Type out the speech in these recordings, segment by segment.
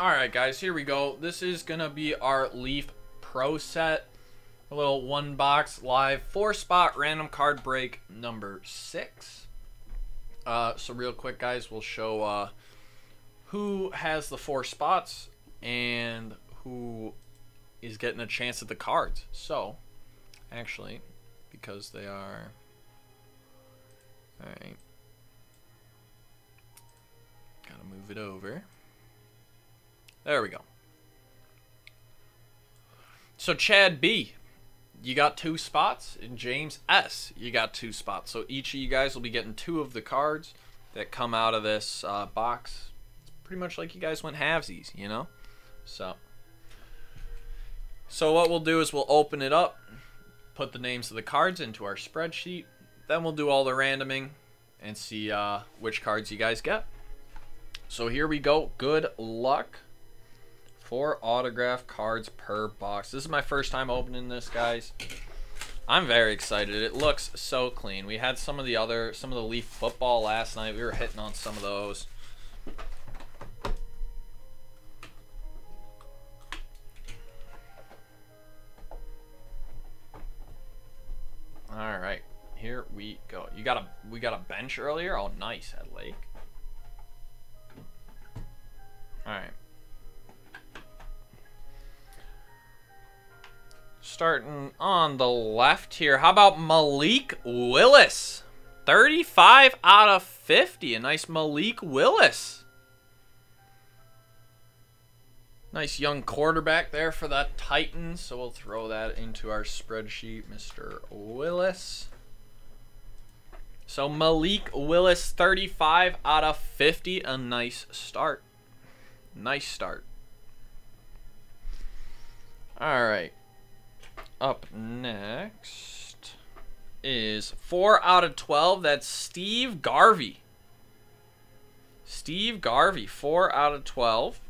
Alright, guys, here we go. This is going to be our Leaf Pro set. A little one box live four spot random card break number six. Uh, so, real quick, guys, we'll show uh, who has the four spots and who is getting a chance at the cards. So, actually, because they are. Alright. Gotta move it over. There we go. So Chad B, you got two spots, and James S, you got two spots. So each of you guys will be getting two of the cards that come out of this uh, box. It's pretty much like you guys went halvesies, you know. So, so what we'll do is we'll open it up, put the names of the cards into our spreadsheet, then we'll do all the randoming and see uh, which cards you guys get. So here we go. Good luck. Four autograph cards per box. This is my first time opening this, guys. I'm very excited. It looks so clean. We had some of the other, some of the Leaf football last night. We were hitting on some of those. All right, here we go. You got a, we got a bench earlier. Oh, nice at Lake. Starting on the left here. How about Malik Willis? 35 out of 50. A nice Malik Willis. Nice young quarterback there for the Titans. So we'll throw that into our spreadsheet, Mr. Willis. So Malik Willis, 35 out of 50. A nice start. Nice start. All right. Up next is 4 out of 12. That's Steve Garvey. Steve Garvey, 4 out of 12.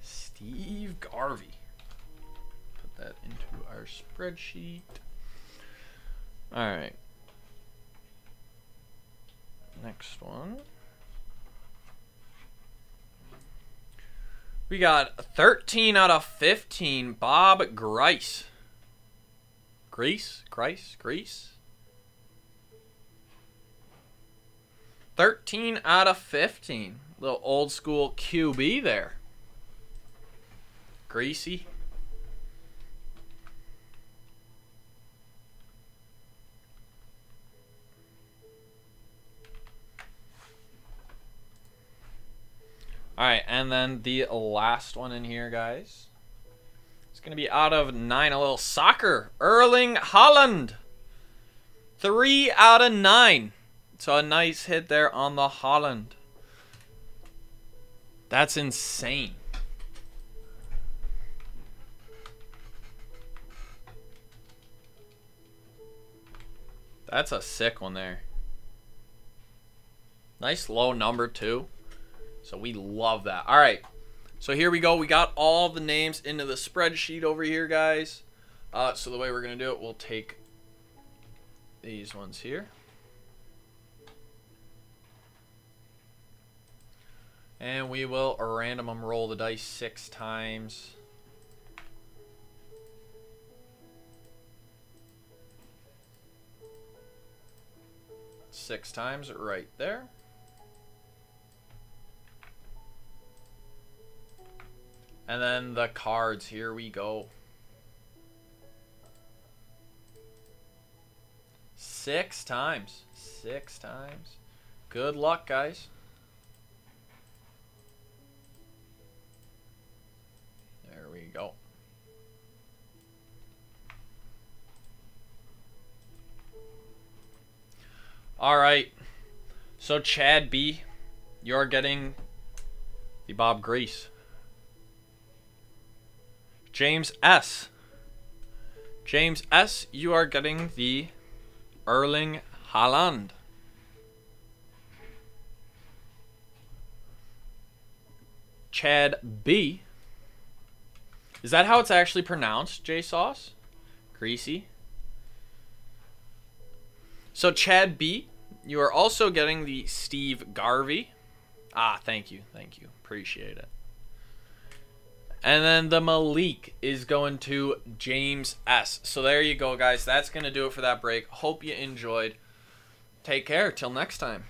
Steve Garvey. Put that into our spreadsheet. All right. Next one. We got 13 out of 15. Bob Grice. Grease? Grice? Grease? 13 out of 15. Little old school QB there. Greasy. All right, and then the last one in here, guys. It's going to be out of nine, a little soccer. Erling Haaland. Three out of nine. So a nice hit there on the Haaland. That's insane. That's a sick one there. Nice low number, too. So we love that. All right. So here we go. We got all the names into the spreadsheet over here, guys. Uh, so the way we're going to do it, we'll take these ones here. And we will random them roll the dice six times. Six times right there. And then the cards, here we go. Six times. Six times. Good luck, guys. There we go. All right. So, Chad B., you're getting the Bob Grease. James S. James S., you are getting the Erling Haaland. Chad B. Is that how it's actually pronounced, J Sauce? Greasy. So Chad B, You are also getting the Steve Garvey. Ah, thank you. Thank you. Appreciate it. And then the Malik is going to James S. So there you go, guys. That's going to do it for that break. Hope you enjoyed. Take care. Till next time.